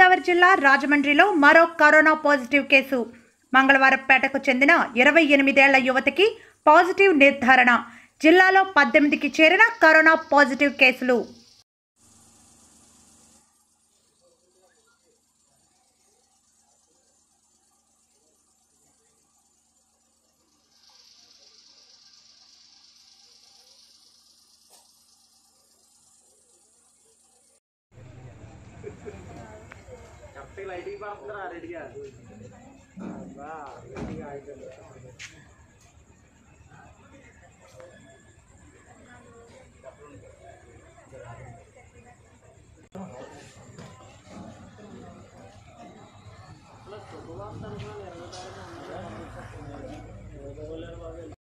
గోదావరి జిల్లా రాజమండ్రిలో మరో కరోనా పాజిటివ్ కేసు. మంగళవారంపేటకు చెందిన ఇరవై ఎనిమిదేళ్ళ యువతికి పాజిటివ్ నిర్ధారణ. జిల్లాలో పద్దెనిమిదికి చేరిన కరోనా పాజిటివ్ కేసులు. కరెక్ట్ లైటింగ్ పడుతుందిరా రెడీగా రెడీగా అయిపోయింది